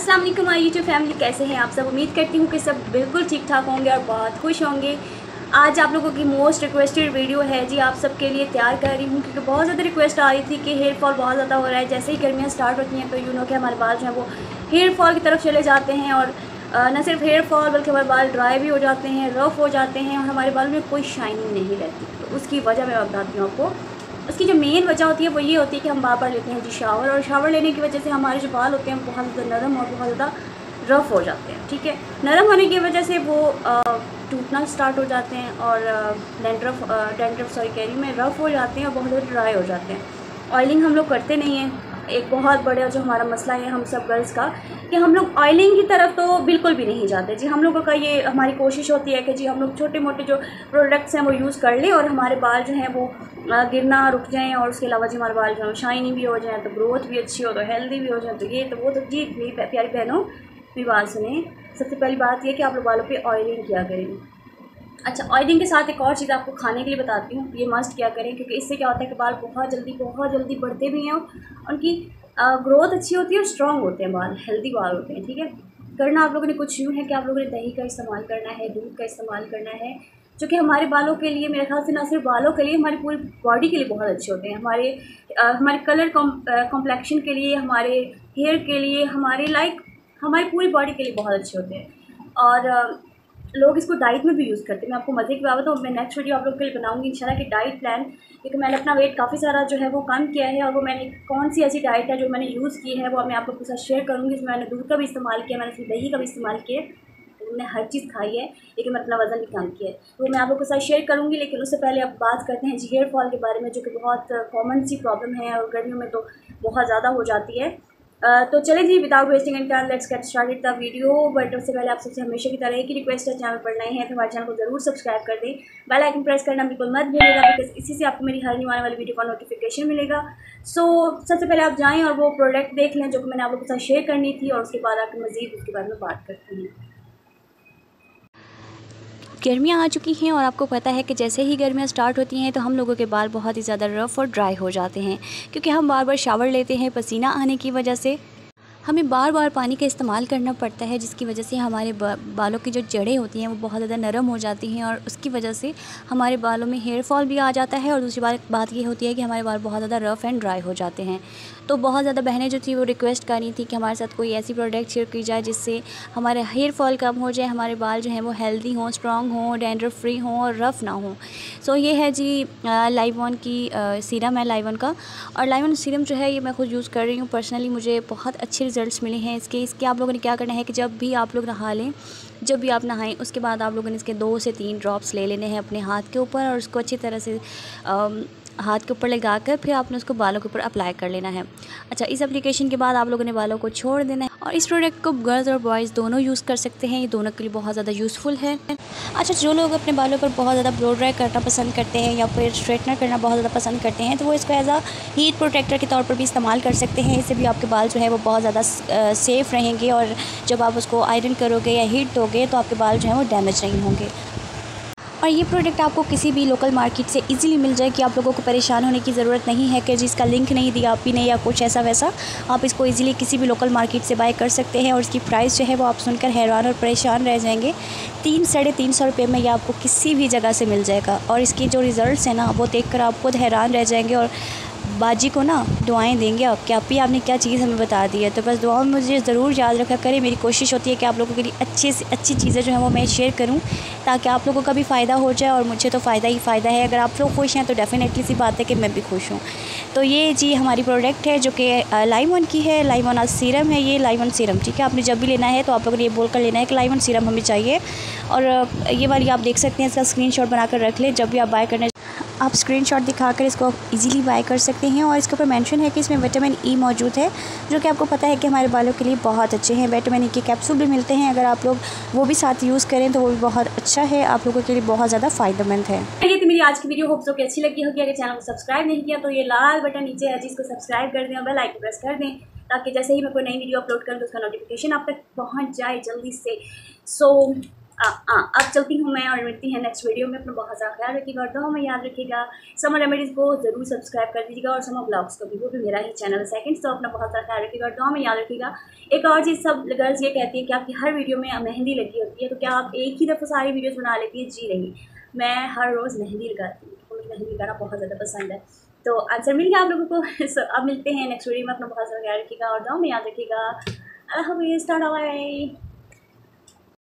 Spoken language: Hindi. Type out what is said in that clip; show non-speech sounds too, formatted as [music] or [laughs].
अस्सलाम वालेकुम माय यूट्यूब फैमिली कैसे हैं आप सब? उम्मीद करती हूँ कि सब बिल्कुल ठीक ठाक होंगे और बहुत खुश होंगे। आज आप लोगों की मोस्ट रिक्वेस्टेड वीडियो है जी, आप सबके लिए तैयार कर रही हूँ, क्योंकि बहुत ज़्यादा रिक्वेस्ट आ रही थी कि हेयर फॉल बहुत ज़्यादा हो रहा है। जैसे ही गर्मियाँ स्टार्ट होती हैं तो यू नो कि हमारे बाल जो हैं वो हेयर फॉल की तरफ़ चले जाते हैं और न सिर्फ़ हेयर फॉल बल्कि हमारे बाल ड्राई भी हो जाते हैं रफ़ हो जाते हैं और हमारे बाल में कोई शाइनिंग नहीं रहती। तो उसकी वजह मैं बताती हूँ आपको। उसकी जो मेन वजह होती है वो ये होती है कि हम बार बार लेते हैं जी शावर और शावर लेने की वजह से हमारे जो बाल होते हैं बहुत ज़्यादा नरम और बहुत ज़्यादा रफ़ हो जाते हैं, ठीक है? नरम होने की वजह से वो टूटना स्टार्ट हो जाते हैं और डेंड्रफ डेंड्रफ सॉरी कैरी में रफ़ हो जाते हैं और बहुत ज़्यादा ड्राई हो जाते हैं। ऑयलिंग हम लोग करते नहीं हैं। एक बहुत बड़ा जो हमारा मसला है हम सब गर्ल्स का, कि हम लोग ऑयलिंग की तरफ़ तो बिल्कुल भी नहीं जाते। जी, हम लोगों का ये हमारी कोशिश होती है कि जी, हम लोग छोटे मोटे जो प्रोडक्ट्स हैं वो यूज़ कर लें और हमारे बाल जो हैं वो गिरना रुक जाएँ और उसके अलावा जी, हमारे बाल जो है शाइनी भी हो जाए तो ग्रोथ भी अच्छी हो तो हेल्दी भी हो जाए तो ये तो वो तो जी, मेरी प्यारी बहनों, मेरी बात सुने सबसे पहली बात यह कि आप लोग बालों पर ऑयलिंग किया करें। अच्छा ऑयलिंग के साथ एक और चीज़ आपको खाने के लिए बताती हूँ। ये मस्ट क्या करें? क्योंकि इससे क्या होता है कि बाल बहुत जल्दी बहुत जल्दी बढ़ते भी हैं उनकी ग्रोथ अच्छी होती है और स्ट्रॉन्ग होते हैं बाल हेल्दी बाल होते हैं ठीक है? करना आप लोगों ने कुछ यूँ है कि आप लोगों ने दही का इस्तेमाल करना है दूध का इस्तेमाल करना है जो कि हमारे बालों के लिए मेरे ख्याल से ना सिर्फ़ बालों के लिए हमारी पूरी बॉडी के लिए बहुत अच्छे होते हैं। हमारे आ, हमारे कलर कॉम्प्लेक्शन के लिए हमारे हेयर के लिए हमारे लाइक हमारी पूरी बॉडी के लिए बहुत अच्छे होते हैं। और लोग इसको डाइट में भी यूज़ करते हैं। मैं आपको मज़े की बात तो मैं नेक्स्ट वीडियो आप लोग के लिए बनाऊँगी इंशाल्लाह कि डाइट प्लान क्योंकि मैंने अपना वेट काफ़ी सारा जो है वो कम किया है और वो मैंने कौन सी ऐसी डाइट है जो मैंने यूज़ की है, वो मैं आप लोग के साथ शेयर करूँगी। इसमें मैंने दूध का भी इस्तेमाल किया, मैंने इसमें दही का भी इस्तेमाल किया मैंने हर चीज़ खाई है, लेकिन मैं अपना वज़न भी कम किया है। तो मैं आप लोग के साथ शेयर करूँगी, लेकिन उससे पहले अब बात करते हैं जी हेयर फॉल के बारे में, जो कि बहुत कॉमन सी प्रॉब्लम है और गर्मियों में तो बहुत ज़्यादा हो जाती है। तो चले जी without wasting and time let's get started the video but उससे पहले आप सबसे हमेशा की तरह एक ही रिक्वेस्ट है चैनल पर नए हैं तो हमारे चैनल को ज़रूर सब्सक्राइब कर दें। बेल आइकन प्रेस करना बिल्कुल मत भूलिएगा बिकॉज़ इसी से आपको मेरी हर आने वाली वीडियो का नोटिफिकेशन मिलेगा। सो so, सबसे पहले आप जाएँ और वो प्रोडक्ट देख लें जो कि मैंने आप लोगों के साथ शेयर करनी थी और उसके बाद आकर मज़ीद उसके बारे में बात करती हैं। गर्मियाँ आ चुकी हैं और आपको पता है कि जैसे ही गर्मियाँ स्टार्ट होती हैं तो हम लोगों के बाल बहुत ही ज़्यादा रफ़ और ड्राई हो जाते हैं। क्योंकि हम बार बार शावर लेते हैं पसीना आने की वजह से। हमें बार बार पानी का इस्तेमाल करना पड़ता है, जिसकी वजह से हमारे बालों की जो जड़ें होती हैं, वो बहुत ज़्यादा नरम हो जाती हैं और उसकी वजह से हमारे बालों में हेयर फॉल भी आ जाता है और दूसरी बार, बात ये होती है कि हमारे बाल बहुत ज़्यादा रफ़ एंड ड्राई हो जाते हैं। तो बहुत ज़्यादा बहनें जो थी वो रिक्वेस्ट कर रही थी कि हमारे साथ कोई ऐसी प्रोडक्ट शेयर की जाए, जिससे हमारे हेयर फॉल कम हो जाए, हमारे बाल जो हैं वो हेल्दी हों स्ट्रॉन्ग हों डेंडर फ्री हों और रफ़ ना हों। सो ये है जी लाइवन की सीरम है लाइवन का और लाइवन सीरम जो है ये मैं खुद यूज़ कर रही हूँ। पर्सनली मुझे बहुत अच्छे रिज़ल्ट मिले हैं इसके इसके आप लोगों ने क्या करना है कि जब भी आप लोग नहा लें, जब भी आप नहाएँ, उसके बाद आप लोगों ने इसके दो से तीन ड्रॉप्स ले लेने हैं अपने हाथ के ऊपर और उसको अच्छी तरह से हाथ के ऊपर लगा कर फिर आपने उसको बालों के ऊपर अप्लाई कर लेना है। अच्छा इस अप्लीकेशन के बाद आप लोगों ने बालों को छोड़ देना है। और इस प्रोडक्ट को गर्ल्स और बॉयज़ दोनों यूज़ कर सकते हैं। ये दोनों के लिए बहुत ज़्यादा यूज़फुल है। अच्छा जो लोग अपने बालों पर बहुत ज़्यादा ब्लो ड्राई करना पसंद करते हैं या फिर स्ट्रेटनर करना बहुत ज़्यादा पसंद करते हैं तो वो इसको एज आ हीट प्रोटेक्टर के तौर पर भी इस्तेमाल कर सकते हैं। इससे भी आपके बाल जो है वो बहुत ज़्यादा सेफ़ रहेंगे और जब आप उसको आयरन करोगे या हीट दोगे तो आपके बाल जो हैं वो डैमेज नहीं होंगे। और ये प्रोडक्ट आपको किसी भी लोकल मार्केट से इजीली मिल जाए कि आप लोगों को परेशान होने की ज़रूरत नहीं है कि जिसका लिंक नहीं दिया आप ही ने या कुछ ऐसा वैसा, आप इसको इजीली किसी भी लोकल मार्केट से बाय कर सकते हैं और इसकी प्राइस जो है वो आप सुनकर हैरान और परेशान रह जाएँगे। तीन साढ़े तीन सौ रुपये में ये आपको किसी भी जगह से मिल जाएगा और इसके जो रिज़ल्ट हैं ना, वो देख आप खुद हैरान रह जाएँगे और बाजी को ना दुआएँ देंगे आप क्या आप आपने क्या चीज़ हमें बता दी है। तो बस दुआ में मुझे ज़रूर याद रखा करें। मेरी कोशिश होती है कि आप लोगों के लिए अच्छी से अच्छी चीज़ें जो हैं वो मैं शेयर करूँ ताकि आप लोगों का भी फ़ायदा हो जाए और मुझे तो फ़ायदा ही फ़ायदा है। अगर आप लोग खुश हैं तो डेफ़िनेटली सी बात है कि मैं भी खुश हूँ। तो ये जी हमारी प्रोडक्ट है जो कि लाइमन की है। लाइमन सीरम है ये लाइमन सीरम ठीक है? आपने जब भी लेना है तो आप लोगों ने ये बोल कर लेना है कि लाइमन सीरम हमें चाहिए। और ये वाली आप देख सकते हैं, इसका स्क्रीन कर रख लें। जब भी आप बाय करने आप स्क्रीनशॉट दिखाकर इसको इजीली बाय कर सकते हैं और इसके ऊपर मेंशन है कि इसमें विटामिन ई e मौजूद है, जो कि आपको पता है कि हमारे बालों के लिए बहुत अच्छे हैं। विटामिन ई e के कैप्सूल भी मिलते हैं, अगर आप लोग वो भी साथ यूज़ करें तो वो भी बहुत अच्छा है। आप लोगों के लिए बहुत ज़्यादा फ़ायदेमंद है। तो मेरी आज की वीडियो होप की अच्छी लगी होगी। अगर चैनल को सब्सक्राइब नहीं किया तो ये लाल बटन नीचे है, जिसको सब्सक्राइब कर दें और बेल आइकन प्रेस कर दें, ताकि जैसे ही मैं कोई नई वीडियो अपलोड करूँ तो उसका नोटिफिकेशन आप तक पहुँच जाए जल्दी से। सो हाँ अब चलती हूँ मैं और मिलती हैं नेक्स्ट वीडियो में। अपना बहुत सारा ख्याल रखिएगा और दो में याद रखिएगा। समर रेमेडीज़ को ज़रूर सब्सक्राइब कर दीजिएगा और समर ब्लॉग्स को भी, वो भी मेरा ही चैनल है सेकंड तो अपना बहुत सारा ख्याल रखिएगा और दो में याद रखिएगा। एक और चीज़ सब गर्ल्स ये कहती है कि आपकी हर वीडियो में मेहंदी लगी होती है तो क्या आप एक ही दफ़ा सारी वीडियोज़ बना लेती है? जी नहीं। मैं हर रोज़ मेहंदी लगाती हूँ, मुझे मेहंदी लगाना बहुत ज़्यादा पसंद है। तो आंसर मिल गया आप लोगों को। [laughs] अब मिलते हैं नेक्स्ट वीडियो में। अपना बहुत ज़्यादा ख्याल रखिएगा और दो में याद रखिएगा। अल्लाह टाटा बाय